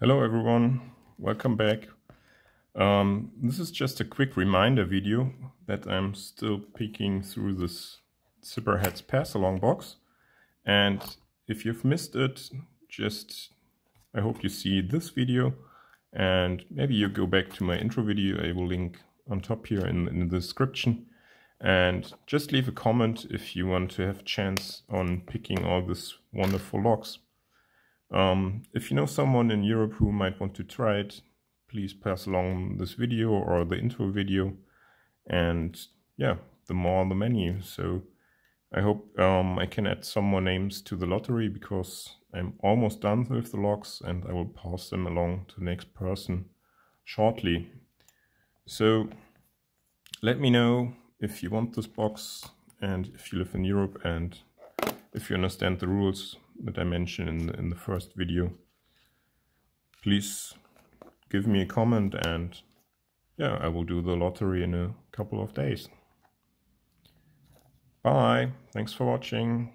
Hello everyone, welcome back. Um, this is just a quick reminder video that I'm still peeking through this Zipperheads pass-along box. And if you've missed it, just I hope you see this video and maybe you go back to my intro video. I will link on top here in, in the description. And just leave a comment if you want to have a chance on picking all these wonderful locks. Um, if you know someone in Europe who might want to try it, please pass along this video or the intro video. And yeah, the more the menu. So I hope um, I can add some more names to the lottery because I'm almost done with the locks and I will pass them along to the next person shortly. So let me know if you want this box and if you live in Europe and if you understand the rules that I mentioned in the, in the first video. Please give me a comment and yeah, I will do the lottery in a couple of days. Bye. Thanks for watching.